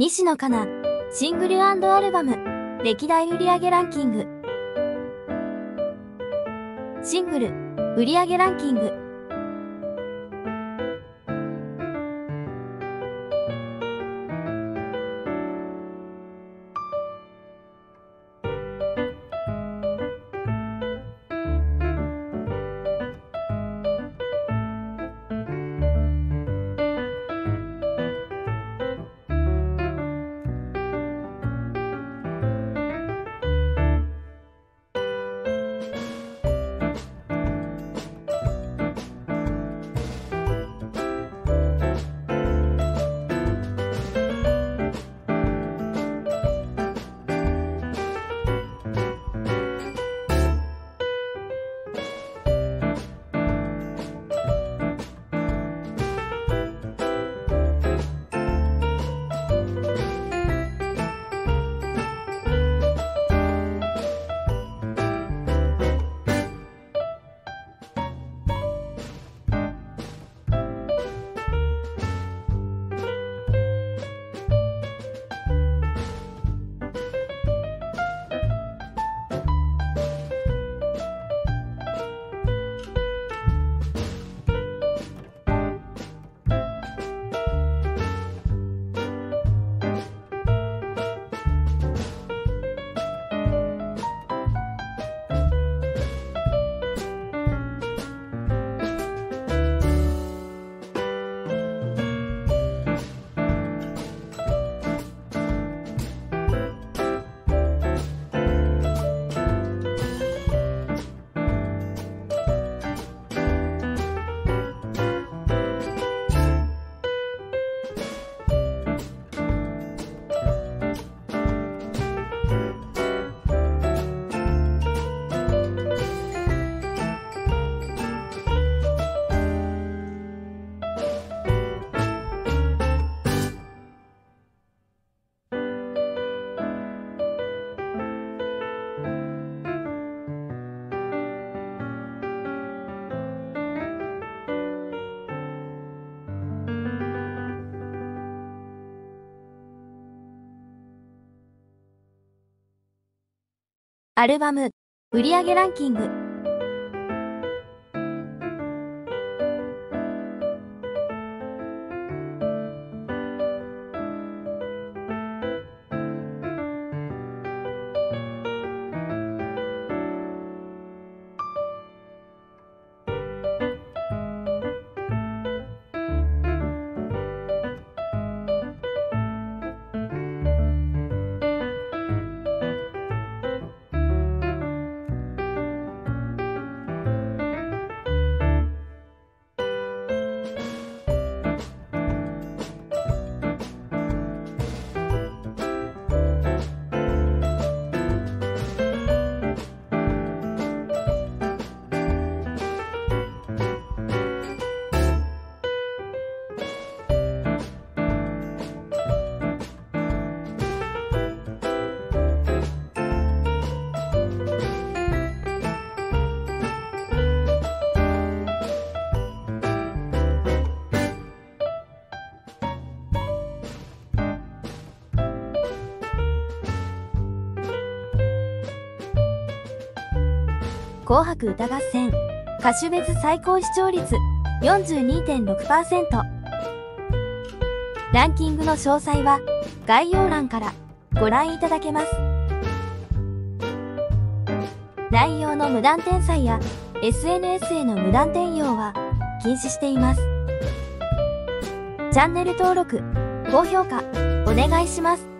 西野カナ、シングルアルバム、歴代売上ランキング。シングル、売上ランキング。アルバム、売上ランキング。紅白歌合戦。歌手別最高視聴率。42.6%ランキングの詳細は概要欄から。ご覧いただけます。内容の無断転載や SNS への無断転用は禁止しています。チャンネル登録高評価お願いします。